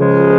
you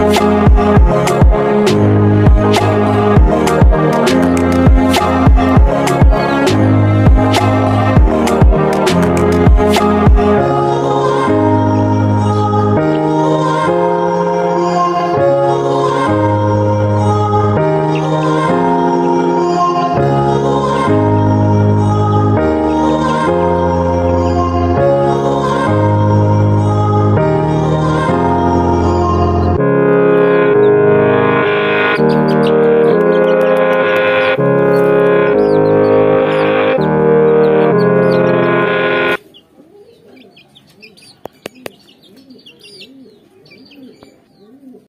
oh you.